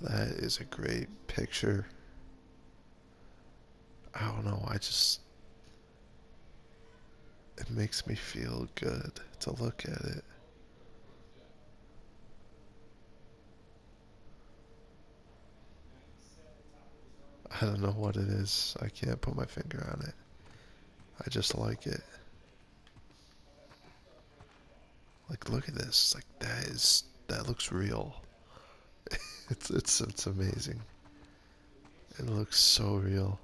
That is a great picture. I don't know, I just. It makes me feel good to look at it. I don't know what it is. I can't put my finger on it. I just like it. Like, look at this. Like, that is. That looks real. it's, it's, it's amazing. It looks so real.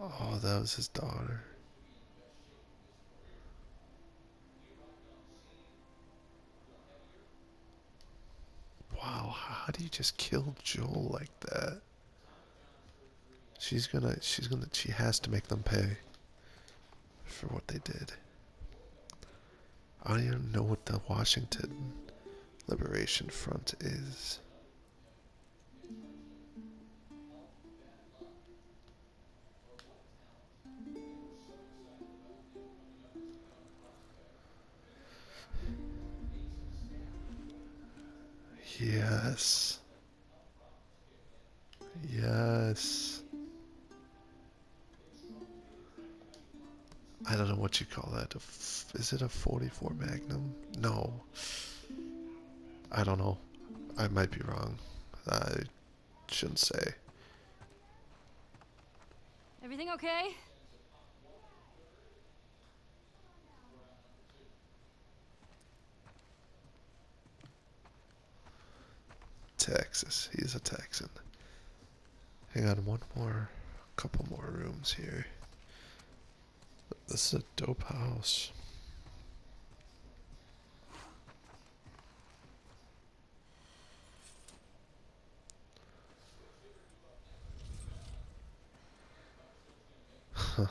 Oh, that was his daughter. Wow, how do you just kill Joel like that? She's gonna, she's gonna, she has to make them pay for what they did. I don't even know what the Washington Liberation Front is. Yes. Yes. I don't know what you call that. Is it a 44 Magnum? No. I don't know. I might be wrong. I shouldn't say. Everything okay? Texas. He's a Texan. Hang on, one more, couple more rooms here. This is a dope house. Huh.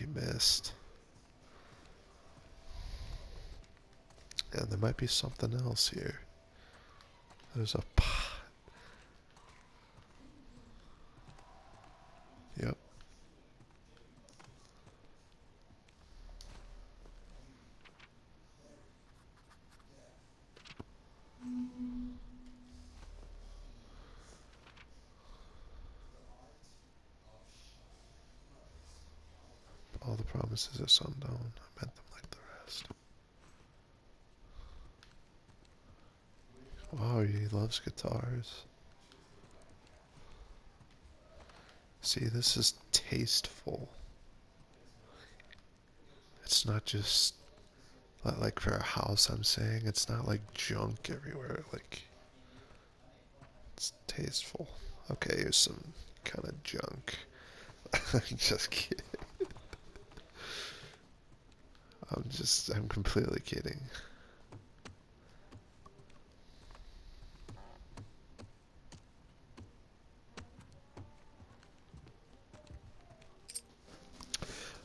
He's missed. And there might be something else here. There's a pot. Yep. The promises are sundown. I meant them like the rest. Wow, he loves guitars. See, this is tasteful. It's not just like for a house, I'm saying. It's not like junk everywhere. Like, it's tasteful. Okay, here's some kind of junk. Just kidding. I'm just, I'm completely kidding.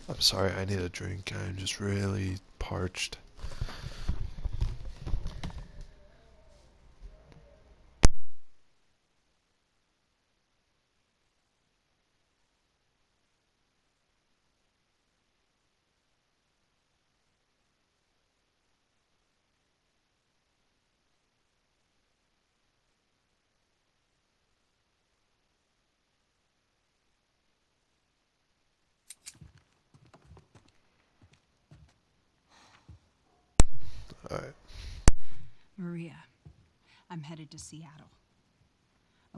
I'm sorry, I need a drink. I'm just really parched. Alright. Maria, I'm headed to Seattle. I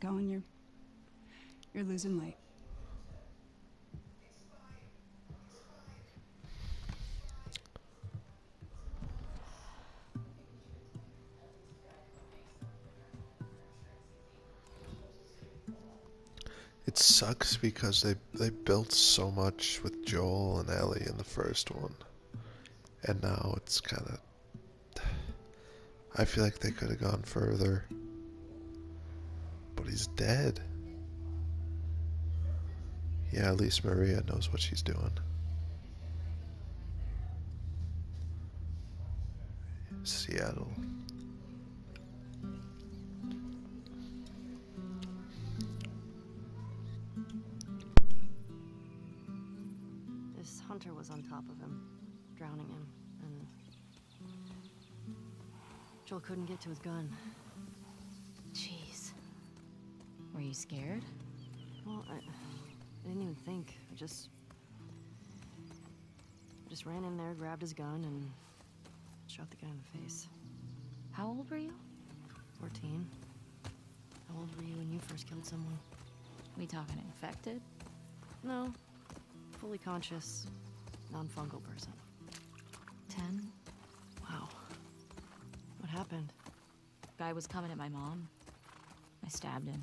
Going. You're you're losing light. It sucks because they they built so much with Joel and Ellie in the first one, and now it's kind of. I feel like they could have gone further, but he's dead. Yeah, at least Maria knows what she's doing. Seattle. This hunter was on top of him, drowning him, and Joel couldn't get to his gun. Scared? Well, I, I didn't even think. I just, I just ran in there, grabbed his gun, and shot the guy in the face. How old were you? Fourteen. How old were you when you first killed someone? We talking infected? No, fully conscious, non-fungal person. Ten? Wow. What happened? Guy was coming at my mom. I stabbed him.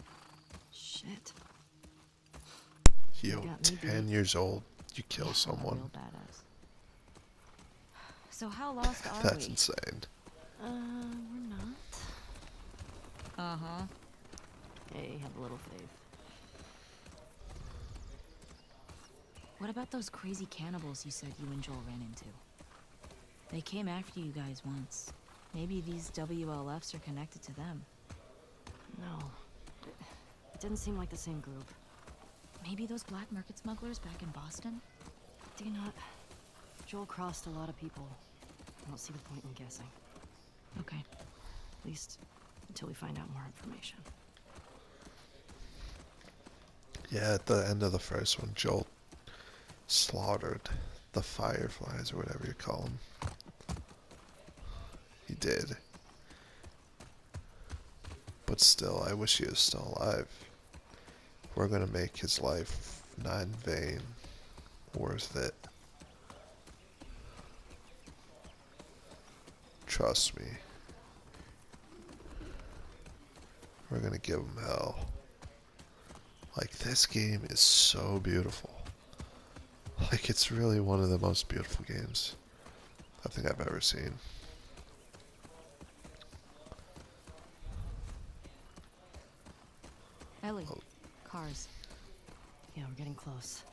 Shit. Yo, got me beat. 10 years old, you kill Yeah, I'm a someone. So how lost are That's we? insane. Uh, we're not. Uh huh. Hey, have a little faith. What about those crazy cannibals you said you and Joel ran into? They came after you guys once. Maybe these WLFs are connected to them. No. It, it didn't seem like the same group. Maybe those black market smugglers back in Boston? Do you not? Joel crossed a lot of people. I don't see the point in guessing. Okay. At least until we find out more information. Yeah, at the end of the first one, Joel slaughtered the fireflies or whatever you call them. He did. But still, I wish he was still alive. We're gonna make his life not in vain, worth it. Trust me. We're gonna give him hell. Like, this game is so beautiful. Like, it's really one of the most beautiful games I think I've ever seen. Ellie. Oh. Cars. Yeah, we're getting close.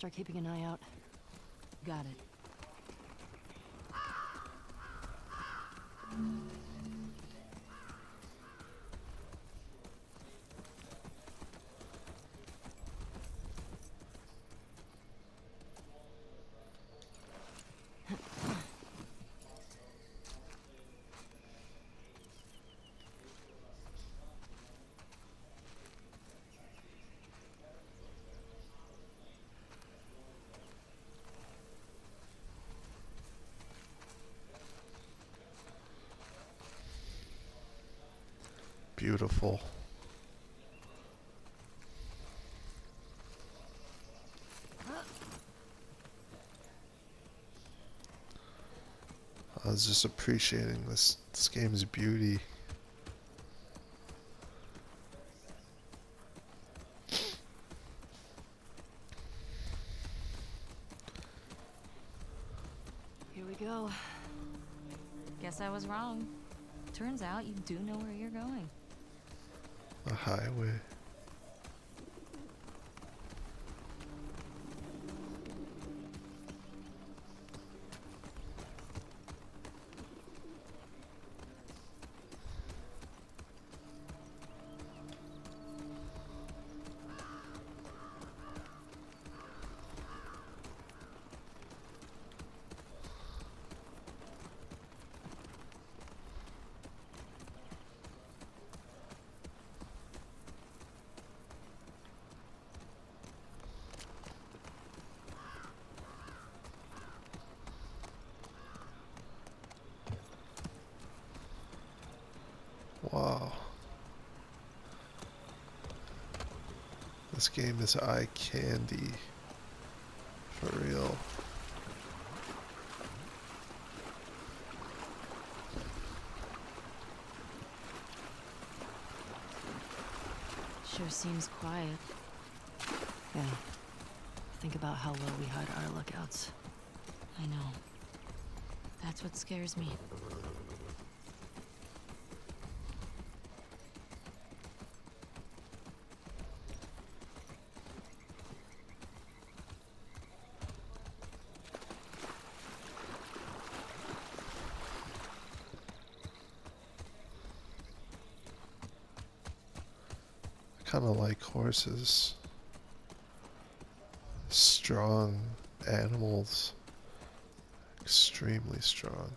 Start keeping an eye out. Got it. Beautiful. I was just appreciating this this game's beauty. Here we go. Guess I was wrong. Turns out you do know where. A highway. This game is eye candy. For real. Sure seems quiet. Yeah. Think about how well we hide our lookouts. I know. That's what scares me. I kind of like horses. Strong animals. Extremely strong.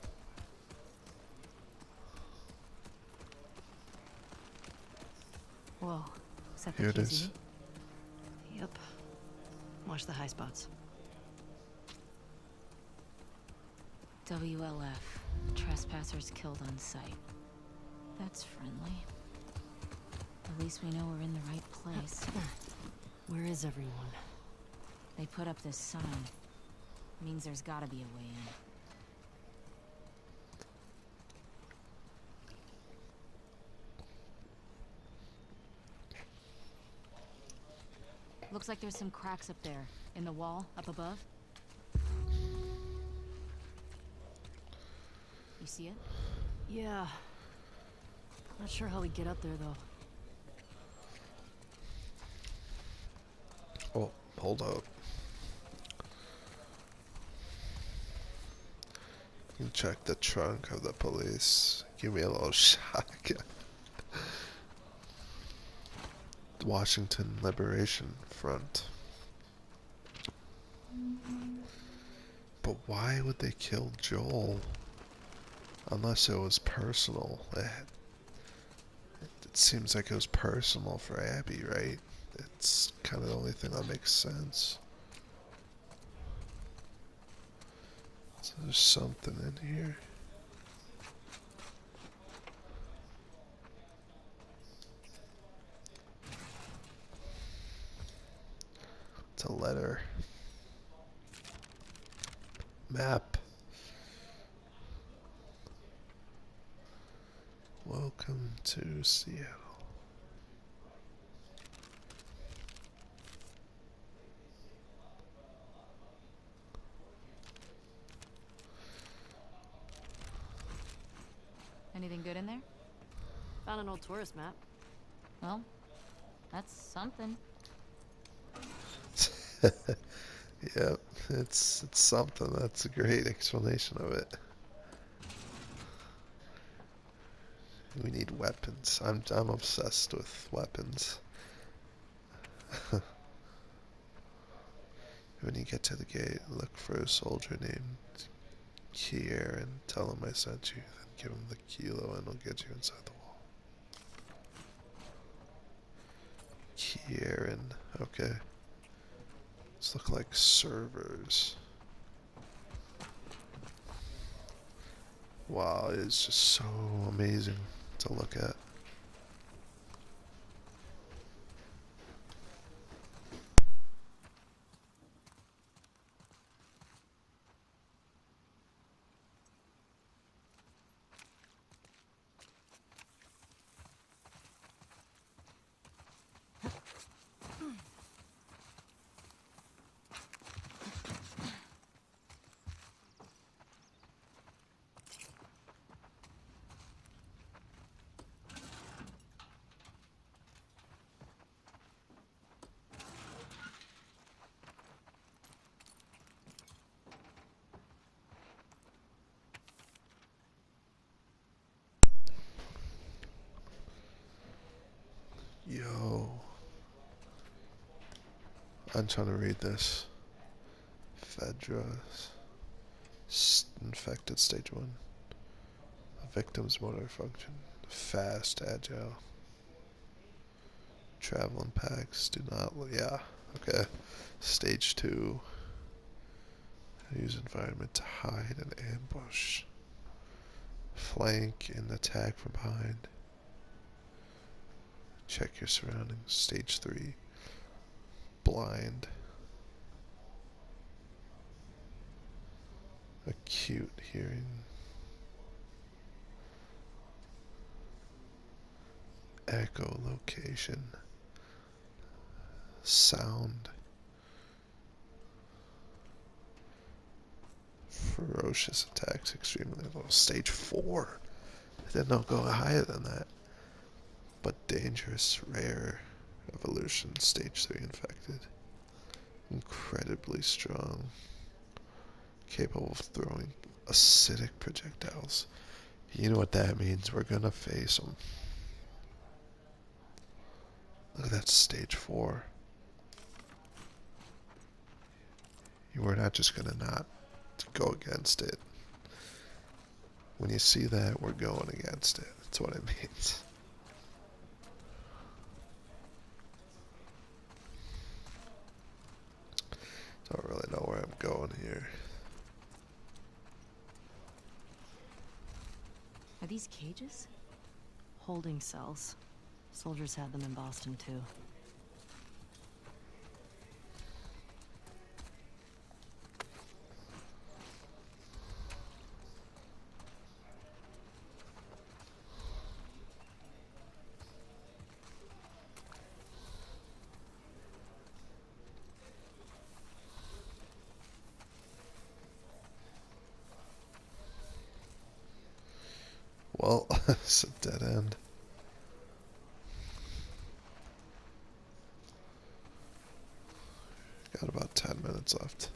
Whoa. Is that the Here it KZ? Yep. Watch the high spots. WLF. Trespassers killed on sight. That's friendly. At least we know we're in the right place. Where is everyone? They put up this sign. Means there's gotta be a way in. Looks like there's some cracks up there. In the wall, up above. You see it? Yeah. Not sure how we get up there though. Oh, hold up. You check the trunk of the police. Give me a little shotgun. Washington Liberation Front. But why would they kill Joel? Unless it was personal. It, it seems like it was personal for Abby, right? It's kind of the only thing that makes sense. So there's something in here. It's a letter. Map. Welcome to Seattle. Anything good in there? Found an old tourist map. Well, that's something. Yep, it's it's something. That's a great explanation of it. We need weapons. I'm I'm obsessed with weapons. when you get to the gate, look for a soldier named Kier and tell him I sent you. Give him the kilo and he'll get you inside the wall. Kieran, okay. These look like servers. Wow, it's just so amazing to look at. I'm trying to read this. Fedra. S- infected stage one. Victim's motor function. Fast, agile. Travel in packs. Do not. Yeah. Okay. Stage two. Use environment to hide and ambush. Flank and attack from behind. Check your surroundings. Stage three. Blind. Acute hearing. Echolocation. Sound. Ferocious attacks, extremely low. Stage 4. I did not go higher than that. But dangerous, rare. Evolution, stage 3 infected. Incredibly strong. Capable of throwing acidic projectiles. You know what that means. We're gonna face them. Look at that stage 4. You are not just gonna not go against it. When you see that, we're going against it. That's what it means. Don't really know where I'm going here. Are these cages? Holding cells. Soldiers had them in Boston, too. Well, it's a dead end. Got about 10 minutes left.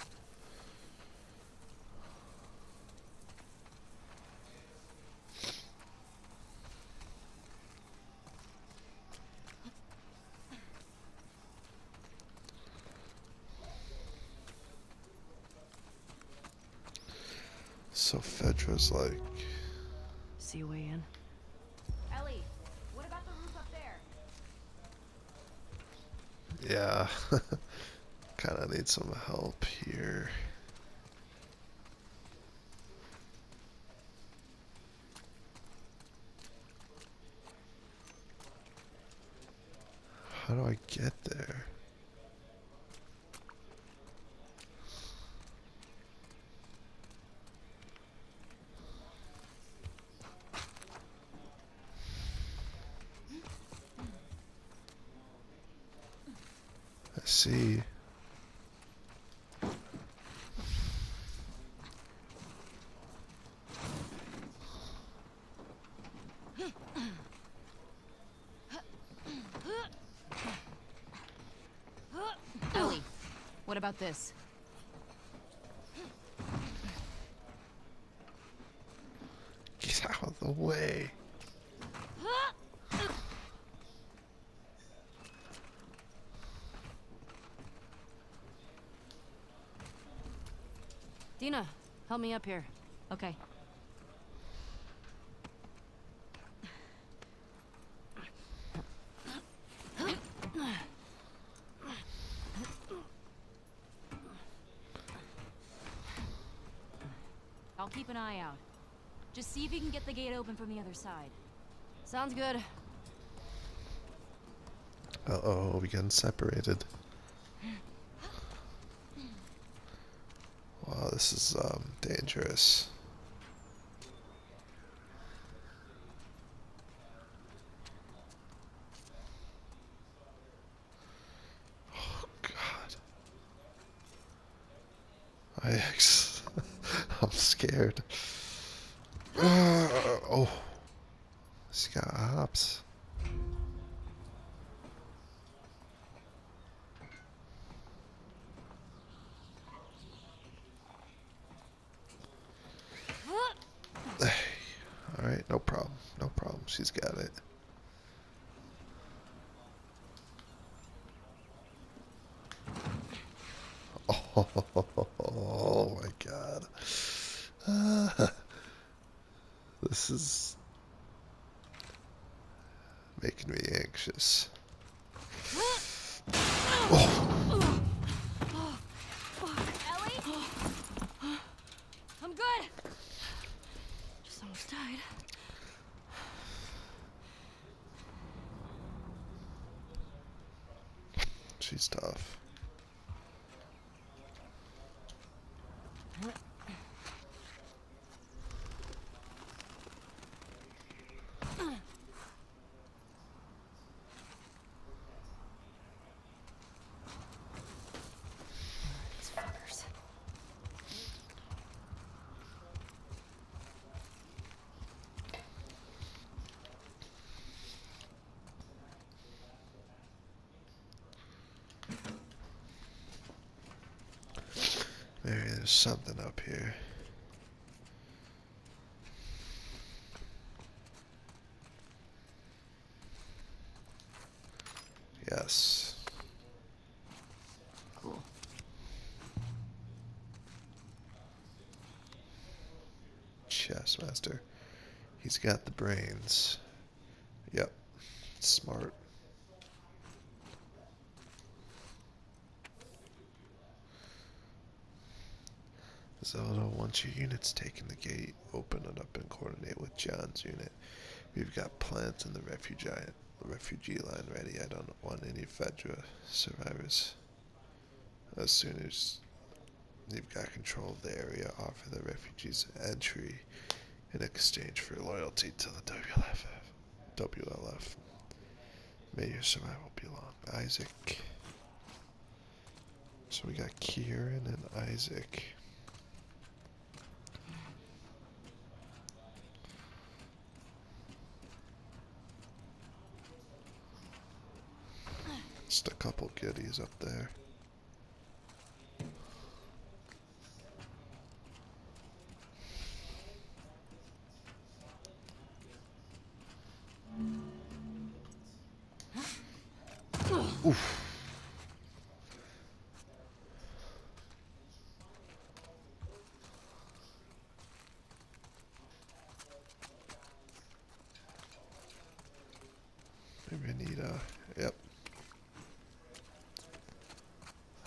So Fedra's like, See a way in? Ellie, what about the roof up there? yeah, kind of need some help here. How do I get there? See. Ellie, what about this? Get out of the way. Dina, help me up here. Okay. I'll keep an eye out. Just see if you can get the gate open from the other side. Sounds good. Uh oh, we getting separated. Wow, this is um, dangerous. Oh God, I ex- I'm scared. Uh, oh, she got ops. All right, no problem, no problem. She's got it. Oh my god. Ah. this is making me anxious. Ellie? I'm good. Just almost died. She's tough. These fuckers. Maybe there's something up here. Yes. Cool. Chess master. He's got the brains. Yep. Smart. Zelda, once your unit's taken the gate, open it up and coordinate with John's unit. We've got plants in the refugee, refugee line ready. I don't want any Fedra survivors. As soon as you've got control of the area, offer the refugees entry in exchange for loyalty to the WLF. WLF. May your survival be long. Isaac. So we got Kieran and Isaac. Just a couple goodies up there. Oof. Maybe I need a. Yep.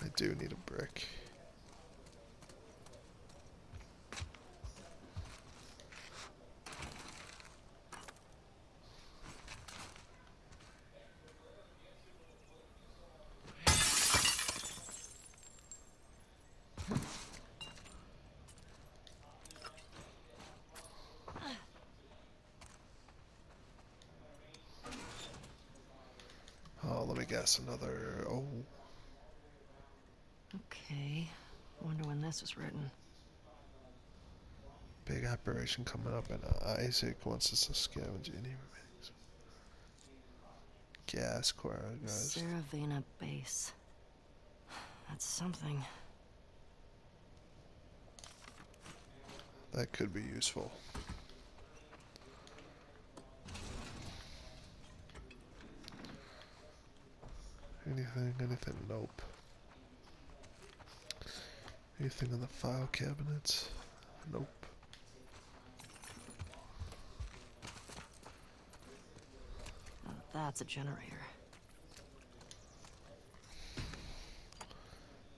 I do need a brick. Oh, let me guess. Another. Oh. Okay. Wonder when this was written. Big operation coming up, and uh, Isaac wants us to scavenge any remains. Gas core, guys. Saravena base. That's something. That could be useful. Anything, anything? Nope. Anything in the file cabinets? Nope. Uh, that's a generator.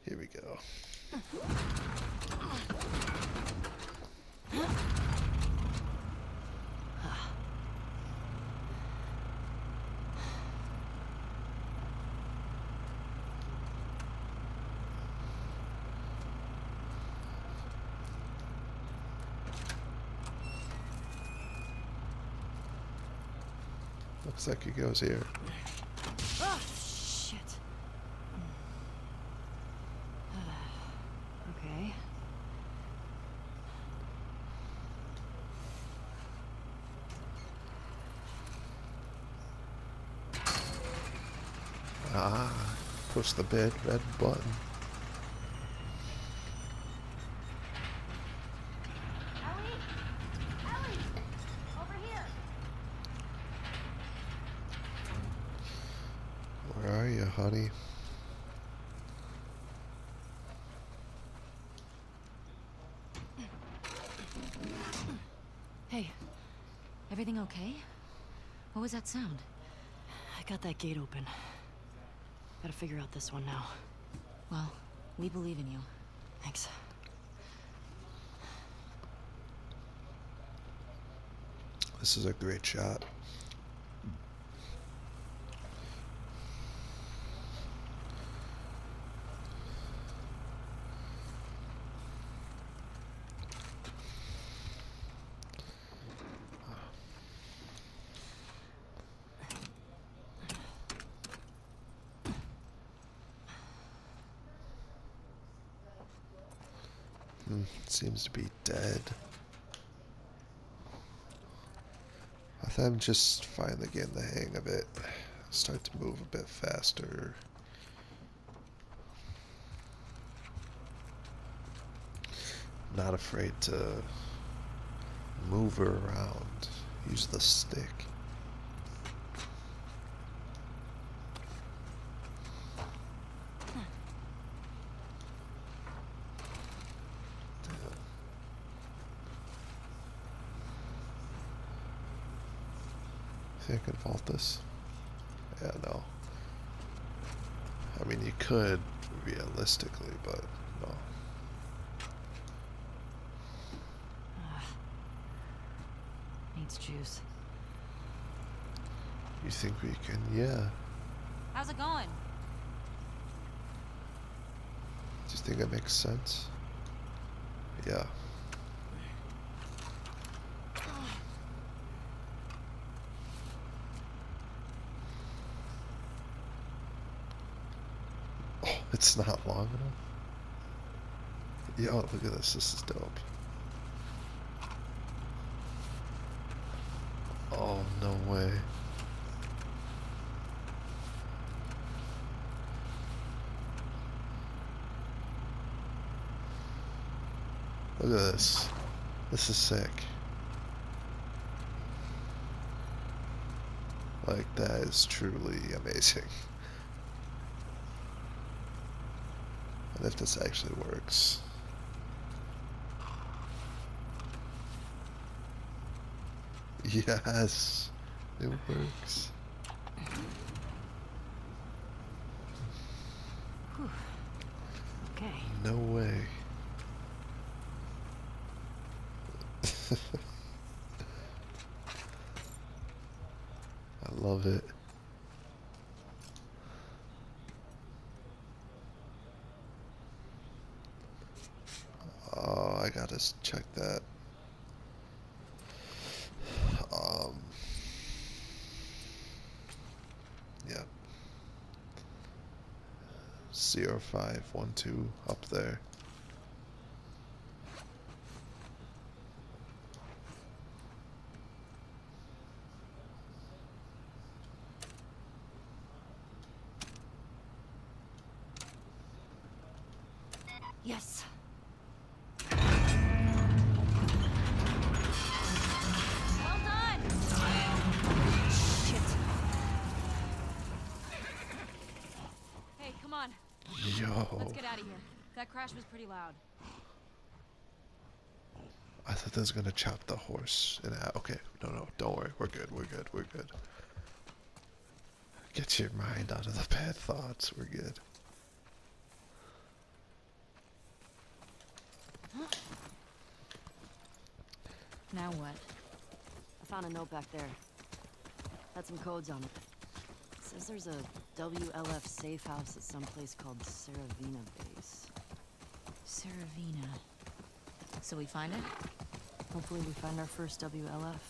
Here we go. Looks like it goes here. Oh, shit. okay. Ah, push the bed red button. Ellie? Ellie! Over here! Where are you, honey? okay? What was that sound? I got that gate open. Gotta figure out this one now. Well, we believe in you. Thanks. This is a great shot. Hmm, seems to be dead. I think I'm just finally getting the hang of it. Start to move a bit faster. Not afraid to move around. Use the stick. Damn. Think I can vault this? Yeah, no. I mean, you could realistically, but no. Needs juice. You think we can? Yeah. How's it going? Do you think it makes sense? Yeah. It's not long enough. Yo, oh, look at this. This is dope. Oh, no way. Look at this. This is sick. Like, that is truly amazing. And if this actually works. Yes, it works. Okay. No way. I love it. Oh, I gotta check that. Um. Yep. CR512 up there. Yes. Out of here. That crash was pretty loud. I thought that was gonna chop the horse in half. Okay, no, no, don't worry. We're good. We're good. We're good. Get your mind out of the bad thoughts. We're good. Now what? I found a note back there. Had some codes on it. Says there's a WLF safe house at some place called Saravina Base. Saravina. So we find it? Hopefully we find our first WLF.